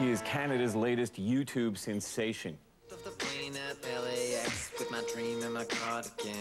He is Canada's latest YouTube sensation. The plane at LAX with my dream in my cardigan.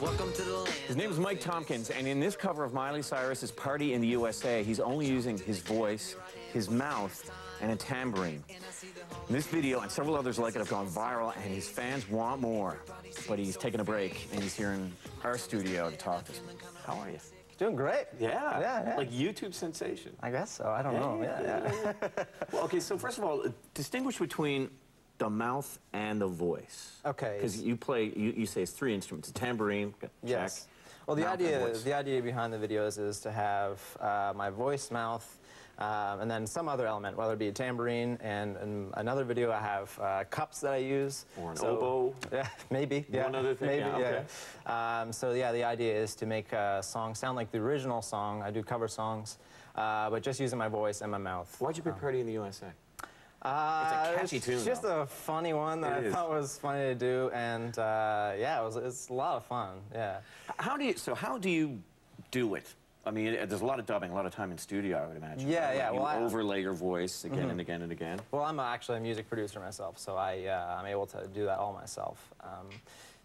Welcome to the land. His name is Mike Tompkins, and in this cover of Miley Cyrus's Party in the USA, he's only using his voice, his mouth, and a tambourine. And this video and several others like it have gone viral, and his fans want more. But he's taking a break, and he's here in our studio to talk to us. How are you? Doing great. Yeah, Yeah, yeah. like YouTube sensation. I guess so. I don't know. Yeah, yeah. Well, okay, so first of all, uh, distinguish between the mouth and the voice. Okay. Because you play, you, you say it's three instruments: a tambourine, check, Yes. Well, the idea the idea behind the videos is to have uh, my voice, mouth, um, and then some other element, whether it be a tambourine. And in another video, I have uh, cups that I use. Or an oboe. Yeah, maybe. Yeah, One other thing, Maybe. yeah, okay. yeah. Um, so yeah, the idea is to make a song sound like the original song. I do cover songs, uh, but just using my voice and my mouth. Why'd you pick Party in the USA? Uh, it's a catchy tune. it's tune, Just though. a funny one that It I is. thought was funny to do, and uh, yeah, it was, it's a lot of fun. Yeah. How do you? So how do you do it? I mean, it- there's a lot of dubbing, a lot of time in studio, I would imagine. Yeah, right? yeah, You well, I- Mm-hmm. overlay your voice again and again and again. Well, I'm actually a music producer myself, so I, uh, I'm able to do that all myself. Um,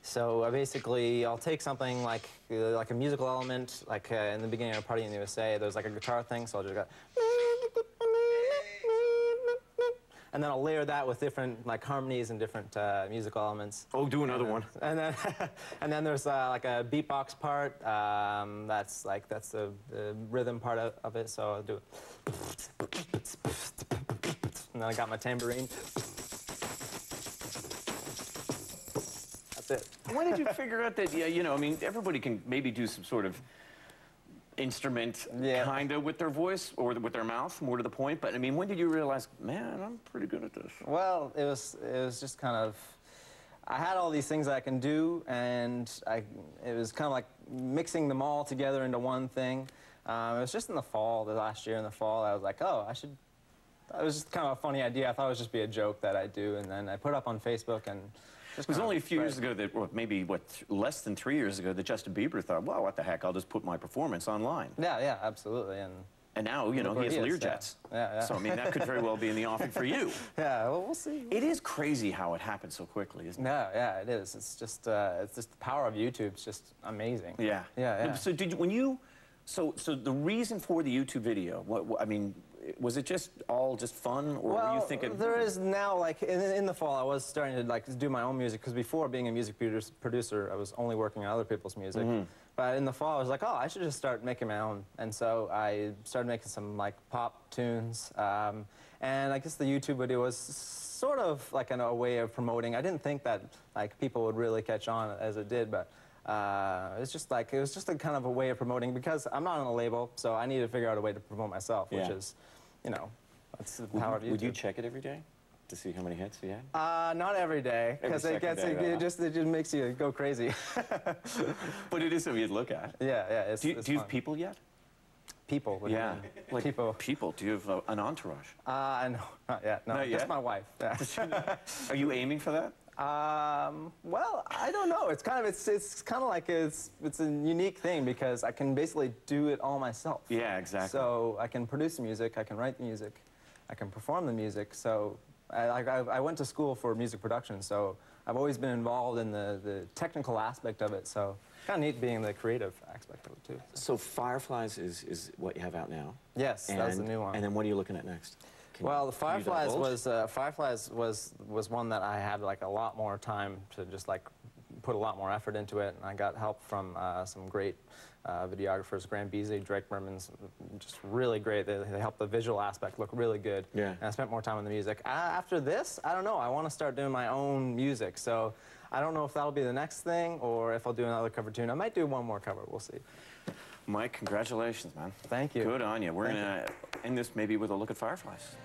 so uh, basically, I'll take something like uh, like a musical element, like uh, in the beginning of Party in the USA, there's like a guitar thing, so I'll just go. And then I'll layer that with different like harmonies and different uh, musical elements. Oh, do another one. And then, and then there's uh, like a beatbox part. Um, that's like that's the, the rhythm part of, of it. So I'll do it. And then I got my tambourine. That's it. When did you figure out that? Yeah, you know, I mean, everybody can maybe do some sort of instrument Yeah. kind of with their voice or with their mouth, more to the point. But I mean, when did you realize, man, I'm pretty good at this? Well, it was it was just kind of. I had all these things I can do, and I it was kind of like mixing them all together into one thing. Um, it was just in the fall, the last year in the fall, I was like, oh, I should. It was just kind of a funny idea. I thought it would just be a joke that I do, and then I put it up on Facebook and. It was only a few years ago that, or maybe what, less than three years ago, that Justin Bieber thought, well, what the heck, I'll just put my performance online. Yeah, yeah, absolutely, and And now, you know, he has is, Learjets. yeah. Yeah, yeah. So, I mean, that could very well be in the offing for you. yeah, well, we'll see. It is crazy how it happened so quickly, isn't it? No, yeah, it is. It's just, uh, it's just the power of YouTube. It's just amazing. Yeah. Yeah, yeah. So did you, when you, so so the reason for the YouTube video, what, what I mean, was it just all just fun, or well, were you thinking? there is now like in, in the fall I was starting to like do my own music because before being a music producer, producer I was only working on other people's music. Mm-hmm. But in the fall I was like, oh, I should just start making my own, and so I started making some like pop tunes. Um, and I guess the YouTube video was sort of like an, a way of promoting. I didn't think that like people would really catch on as it did, but. Uh, it's just like it was just a kind of a way of promoting because I'm not on a label, so I need to figure out a way to promote myself, which is, you know, that's the Would, power of you- YouTube. would you check it every day to see how many hits you had? Uh, not every day, because it gets day, it, it just it just makes you go crazy. But it is something you'd look at. yeah, yeah. It's, Do you, it's do you have people yet? people? what do you Yeah. Like people. People. Do you have uh, an entourage? Uh, no, not yet. No, Not just yet? my wife. Yeah. Are you aiming for that? Um, well, I don't know. It's kind of it's it's kind of like it's it's a unique thing because I can basically do it all myself. Yeah, exactly. So I can produce the music, I can write the music, I can perform the music. So I, I, I went to school for music production, so I've always been involved in the, the technical aspect of it. So kind of neat being the creative aspect of it too. So Fireflies is, is what you have out now. Yes, that's the new one. And then what are you looking at next? Well, the Fireflies was uh, Fireflies was was one that I had like a lot more time to just like put a lot more effort into it, and I got help from uh, some great uh, videographers, Graham Beasley, Drake Mermans, just really great. They, they helped the visual aspect look really good. Yeah. And I spent more time on the music. Uh, after this, I don't know. I want to start doing my own music, so I don't know if that'll be the next thing or if I'll do another cover tune. I might do one more cover. We'll see. Mike, congratulations, man. Thank you. Good on you. We're Thank to end this maybe with a look at Fireflies.